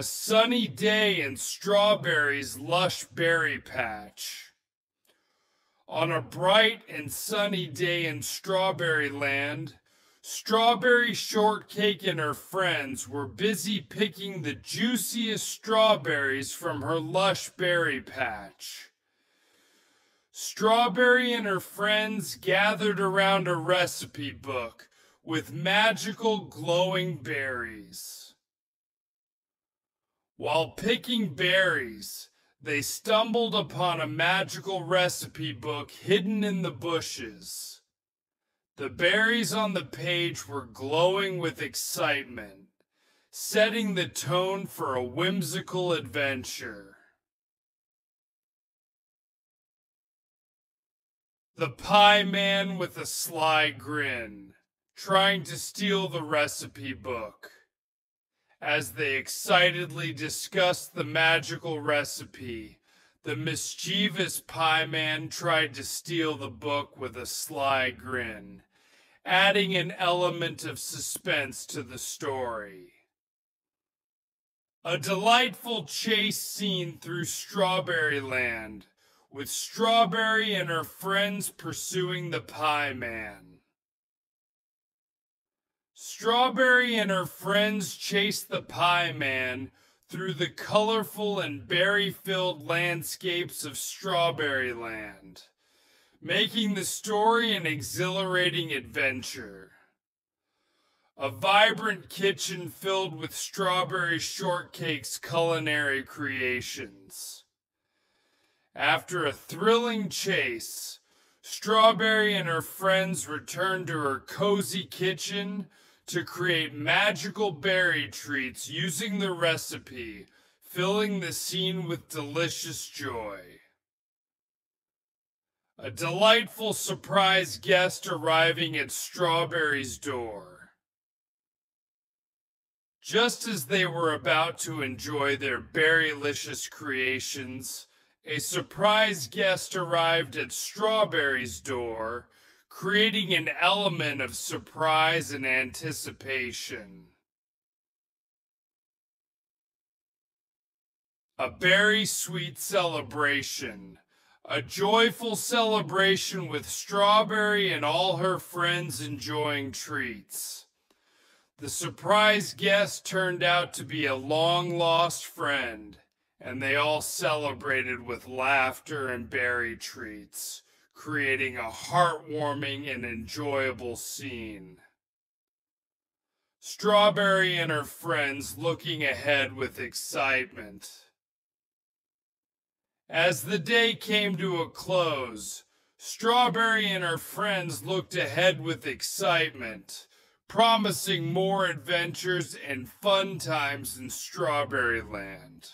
A sunny day in Strawberry's lush berry patch. On a bright and sunny day in Strawberry Land, Strawberry Shortcake and her friends were busy picking the juiciest strawberries from her lush berry patch. Strawberry and her friends gathered around a recipe book with magical glowing berries. While picking berries, they stumbled upon a magical recipe book hidden in the bushes. The berries on the page were glowing with excitement, setting the tone for a whimsical adventure. The Pie Man with a sly grin, trying to steal the recipe book. As they excitedly discussed the magical recipe, the mischievous Pie Man tried to steal the book with a sly grin, adding an element of suspense to the story. A delightful chase scene through Strawberry Land, with Strawberry and her friends pursuing the Pie Man. Strawberry and her friends chase the Pie Man through the colorful and berry-filled landscapes of Strawberry Land, making the story an exhilarating adventure. A vibrant kitchen filled with Strawberry Shortcake's culinary creations. After a thrilling chase, Strawberry and her friends return to her cozy kitchen to create magical berry treats using the recipe, filling the scene with delicious joy. A delightful surprise guest arriving at Strawberry's door. Just as they were about to enjoy their berrylicious creations, a surprise guest arrived at Strawberry's door creating an element of surprise and anticipation. A berry sweet celebration, a joyful celebration with Strawberry and all her friends enjoying treats. The surprise guest turned out to be a long lost friend, and they all celebrated with laughter and berry treats creating a heartwarming and enjoyable scene. Strawberry and her friends looking ahead with excitement. As the day came to a close, Strawberry and her friends looked ahead with excitement, promising more adventures and fun times in Strawberry Land.